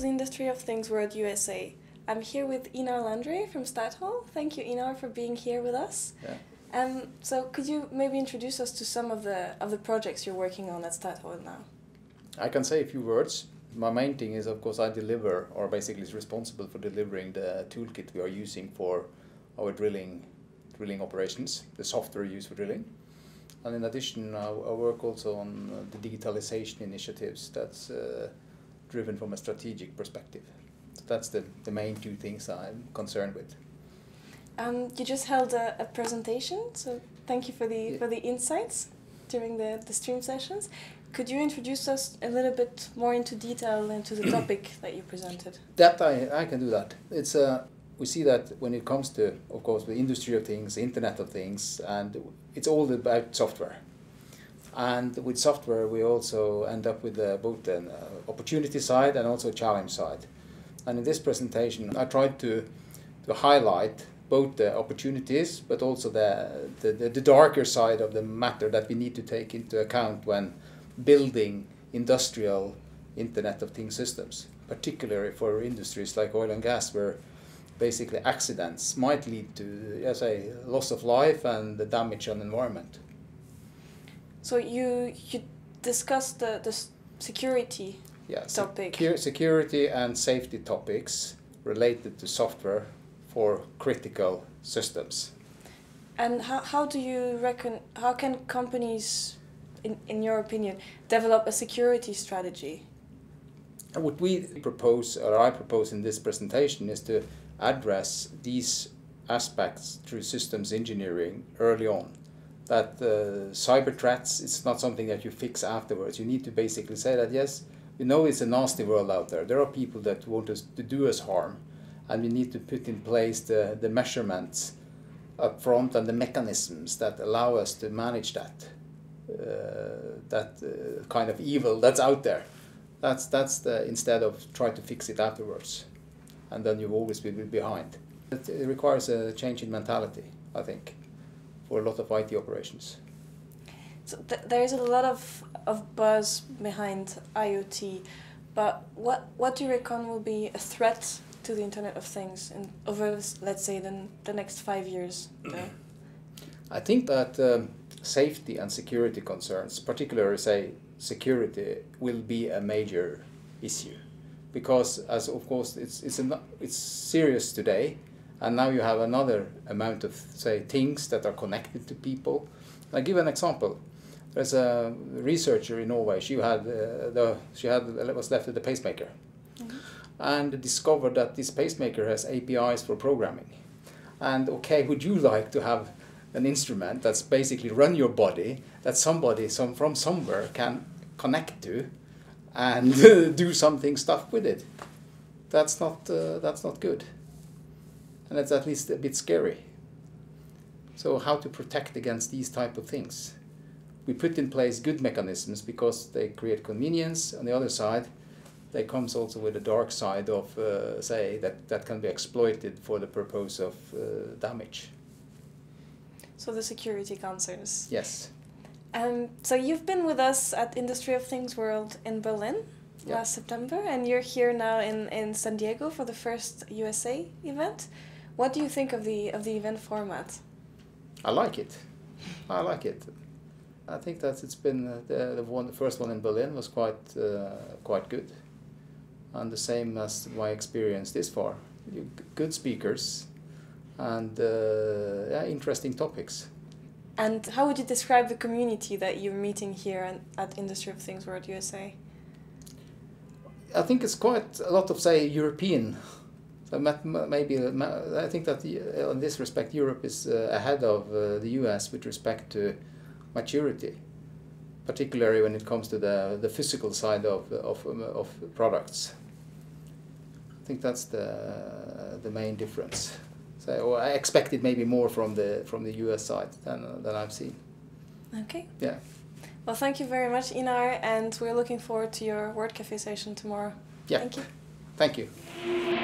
the Industry of Things World USA. I'm here with Einar Landre from Statoil. Thank you, Einar, for being here with us. Yeah. Um, so could you maybe introduce us to some of the of the projects you're working on at Statoil now? I can say a few words. My main thing is, of course, I deliver, or basically is responsible for delivering the toolkit we are using for our drilling, drilling operations, the software used for drilling. And in addition, I, I work also on the digitalization initiatives that's uh, driven from a strategic perspective. So that's the, the main two things I'm concerned with. Um, you just held a, a presentation, so thank you for the Yeah. for the insights during the, the stream sessions. Could you introduce us a little bit more into detail into the topic that you presented? That I, I can do that. It's uh, we see that when it comes to, of course, the industry of things, Internet of Things, and it's all about software. And with software, we also end up with uh, both an uh, opportunity side and also a challenge side. And in this presentation, I tried to to highlight both the opportunities, but also the, the, the, the darker side of the matter that we need to take into account when building industrial Internet of Things systems, particularly for industries like oil and gas, where basically accidents might lead to, as say, loss of life and the damage on environment. So you you discussed the the security Yeah, Topic. secu- security and safety topics related to software for critical systems. And how, how do you reckon, how can companies, in, in your opinion, develop a security strategy? What we propose, or I propose in this presentation, is to address these aspects through systems engineering early on. That uh, cyber threats is not something that you fix afterwards. You need to basically say that yes, we know it's a nasty world out there. There are people that want us to do us harm, and we need to put in place the, the measurements up front and the mechanisms that allow us to manage that uh, that uh, kind of evil that's out there. That's that's the instead of try to fix it afterwards, and then you always be be behind. It requires a change in mentality, I think, for a lot of IT operations. So th- there's a lot of, of buzz behind IoT, but what, what do you reckon will be a threat to the Internet of Things in, over, let's say, the, the next five years? I think that um, safety and security concerns, particularly say security, will be a major issue, because as of course it's it's a, it's serious today, and now you have another amount of say things that are connected to people. I give an example. There's a researcher in Norway. She had uh, the she had was left with a pacemaker, and discovered that this pacemaker has APIs for programming. And okay, would you like to have an instrument that's basically run your body that somebody some from somewhere can connect to and do something stuff with it? That's not uh, that's not good, and it's at least a bit scary. So how to protect against these type of things? We put in place good mechanisms because they create convenience. On the other side, they comes also with a dark side of uh, say that that can be exploited for the purpose of uh, damage. So the security concerns. Yes. Um, so you've been with us at Industry of Things World in Berlin Yeah. last September, and you're here now in, in San Diego for the first USA event. What do you think of the of the event format? I like it. I like it. I think that it's been uh, the the one the first one in Berlin was quite uh, quite good, and the same as my experience this far. You, good speakers, and uh, yeah, interesting topics. And how would you describe the community that you're meeting here at Industry of Things World USA? I think it's quite a lot of say European. Ma- ma- maybe uh, I think that the, uh, in this respect Europe is uh, ahead of uh, the US with respect to maturity, particularly when it comes to the the physical side of of um, of products. I think that's the the main difference. So or I expected maybe more from the from the US side than uh, than I've seen. Okay. Yeah. Well, thank you very much, Einar, and we're looking forward to your Word Cafe session tomorrow. Yeah. Thank you. Thank you.